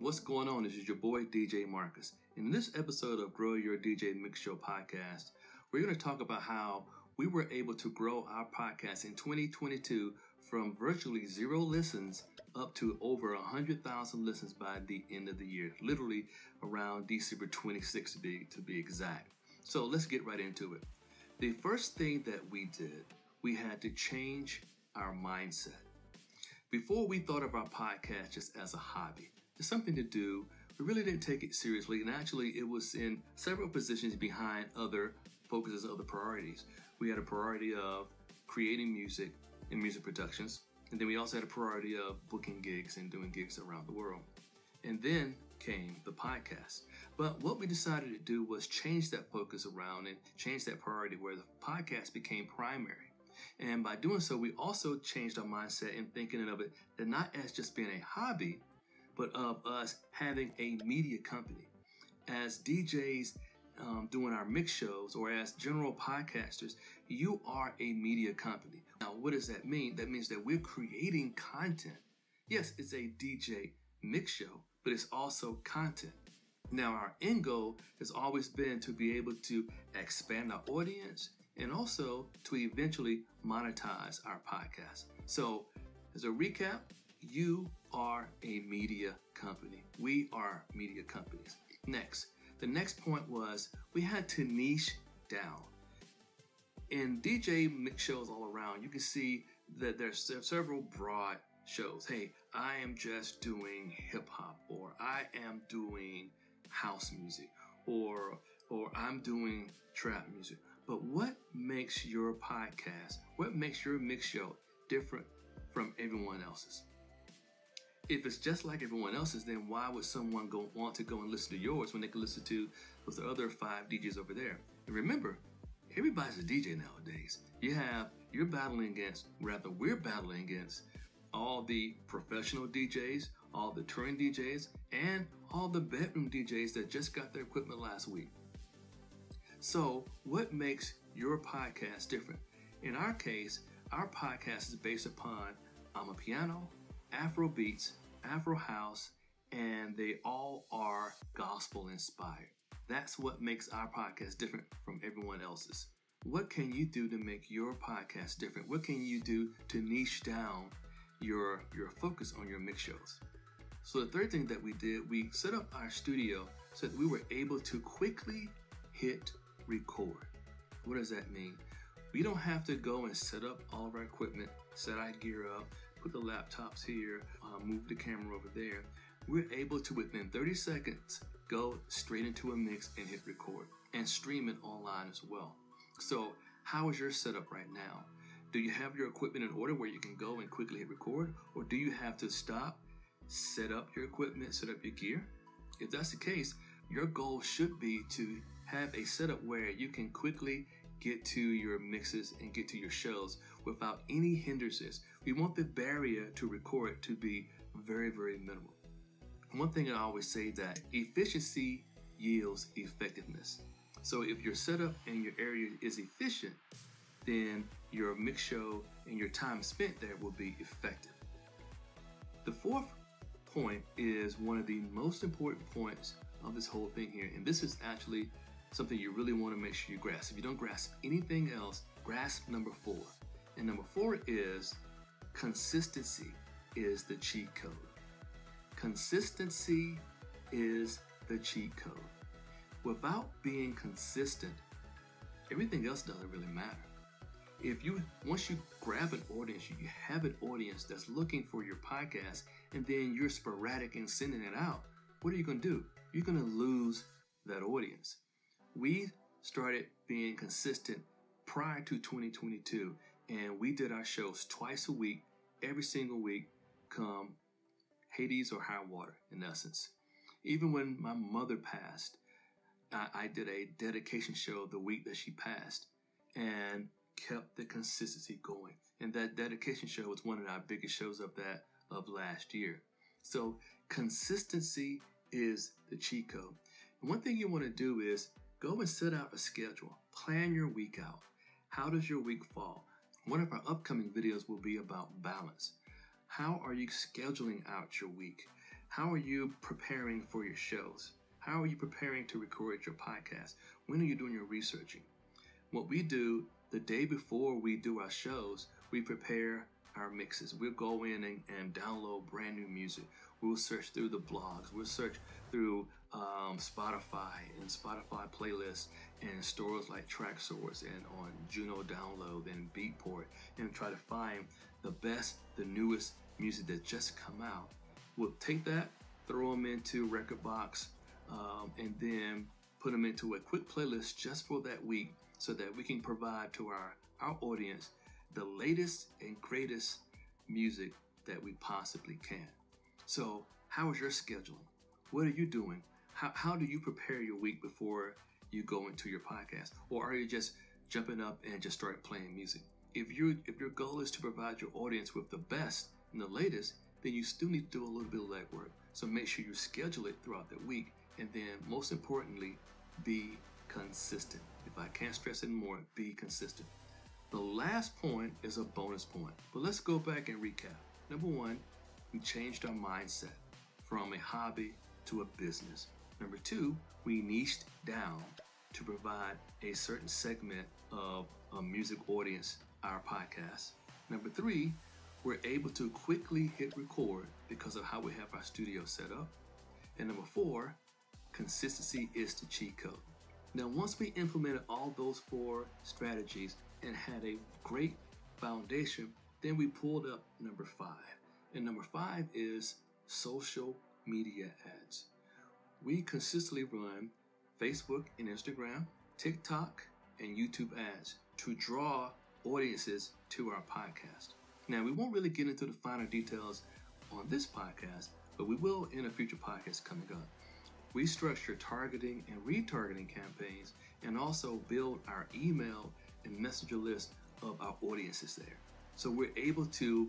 what's going on? This is your boy DJ Marcus. In this episode of Grow Your DJ Mix Show podcast, we're going to talk about how we were able to grow our podcast in 2022 from virtually zero listens up to over 100,000 listens by the end of the year, literally around December 26th to be, to be exact. So let's get right into it. The first thing that we did, we had to change our mindset. Before we thought of our podcast just as a hobby, just something to do, we really didn't take it seriously, and actually, it was in several positions behind other focuses, other priorities. We had a priority of creating music and music productions, and then we also had a priority of booking gigs and doing gigs around the world. And then came the podcast. But what we decided to do was change that focus around and change that priority where the podcast became primary. And by doing so, we also changed our mindset in thinking of it that not as just being a hobby, but of us having a media company. As DJs um, doing our mix shows or as general podcasters, you are a media company. Now, what does that mean? That means that we're creating content. Yes, it's a DJ mix show, but it's also content. Now, our end goal has always been to be able to expand our audience and also to eventually monetize our podcast. So, as a recap, you are a media company. We are media companies. Next, the next point was we had to niche down. In DJ mix shows all around, you can see that there's several broad shows. Hey, I am just doing hip hop, or I am doing house music, or or I'm doing trap music. But what makes your podcast, what makes your mix show different from everyone else's? If it's just like everyone else's, then why would someone go want to go and listen to yours when they can listen to those other five DJs over there? And remember, everybody's a DJ nowadays. You have you're battling against, rather, we're battling against all the professional DJs, all the touring DJs, and all the bedroom DJs that just got their equipment last week. So, what makes your podcast different? In our case, our podcast is based upon Amapiano, Afro beats, Afro house, and they all are gospel inspired. That's what makes our podcast different from everyone else's. What can you do to make your podcast different? What can you do to niche down your your focus on your mix shows. So the third thing that we did, we set up our studio so that we were able to quickly hit record. What does that mean? We don't have to go and set up all of our equipment, set our gear up, put the laptops here, uh, move the camera over there. We're able to, within 30 seconds, go straight into a mix and hit record and stream it online as well. So, how is your setup right now? Do you have your equipment in order where you can go and quickly hit record? Or do you have to stop, set up your equipment, set up your gear? If that's the case, your goal should be to have a setup where you can quickly get to your mixes and get to your shows without any hindrances. We want the barrier to record to be very, very minimal. One thing I always say that efficiency yields effectiveness. So if your setup and your area is efficient, then your mix show and your time spent there will be effective. The fourth point is one of the most important points of this whole thing here, and this is actually something you really want to make sure you grasp. If you don't grasp anything else, grasp number four. And number four is consistency is the cheat code. Consistency is the cheat code. Without being consistent, everything else doesn't really matter if you once you grab an audience, you have an audience that's looking for your podcast, and then you're sporadic in sending it out, what are you to do? You're to lose that audience. We started being consistent prior to 2022, and we did our shows twice a week, every single week, come Hades or high water, in essence. Even when my mother passed, I, I did a dedication show the week that she passed, and kept the consistency going. And that dedication show was one of our biggest shows of that of last year. So consistency is the cheat code. And one thing you want to do is go and set out a schedule. Plan your week out. How does your week fall? One of our upcoming videos will be about balance. How are you scheduling out your week? How are you preparing for your shows? How are you preparing to record your podcast? When are you doing your researching? What we do the day before we do our shows, we prepare our mixes. We'll go in and, and download brand new music. We'll search through the blogs. We'll search through um, Spotify and Spotify playlists and stores like Traxsource and on Juno Download and Beatport and try to find the best, the newest music that just come out. We'll take that, throw them into Rekordbox, um, and then put them into a quick playlist just for that week so that we can provide to our, our audience the latest and greatest music that we possibly can. So, how is your scheduling? What are you doing? How, how do you prepare your week before you go into your podcast? Or are you just jumping up and just start playing music? If you if your goal is to provide your audience with the best and the latest, then you still need to do a little bit of legwork. So make sure you schedule it throughout the week and then most importantly, be consistent. If I can't stress it more, be consistent. The last point is a bonus point, but let's go back and recap. Number one, we changed our mindset from a hobby to a business. Number two, we niched down to provide a certain segment of a music audience, our podcast. Number three, we're able to quickly hit record because of how we have our studio set up. And number four, consistency is the cheat code. Now, once we implemented all those four strategies and had a great foundation, then we pulled up number five. And number five is social media ads. We consistently run Facebook and Instagram, TikTok, and YouTube ads to draw audiences to our podcast. Now, we won't really get into the finer details on this podcast, but we will in a future podcast coming up. We structure targeting and retargeting campaigns and also build our email and messenger list of our audiences there. So we're able to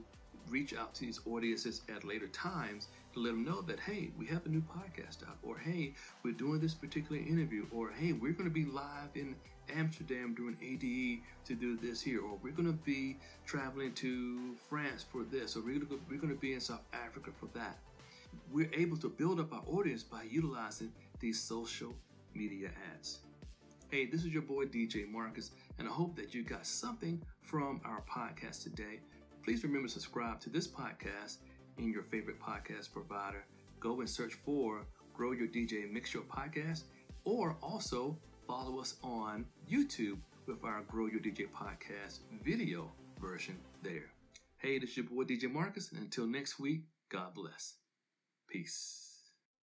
reach out to these audiences at later times let them know that, hey, we have a new podcast out, or hey, we're doing this particular interview, or hey, we're going to be live in Amsterdam doing ADE to do this here, or we're going to be traveling to France for this, or we're going to be in South Africa for that. We're able to build up our audience by utilizing these social media ads. Hey, this is your boy DJ Marcus, and I hope that you got something from our podcast today. Please remember to subscribe to this podcast in your favorite podcast provider. Go and search for Grow Your DJ Mix Show podcast, or also follow us on YouTube with our Grow Your DJ podcast video version there. Hey, this is your boy DJ Marcus, and until next week, God bless. Peace.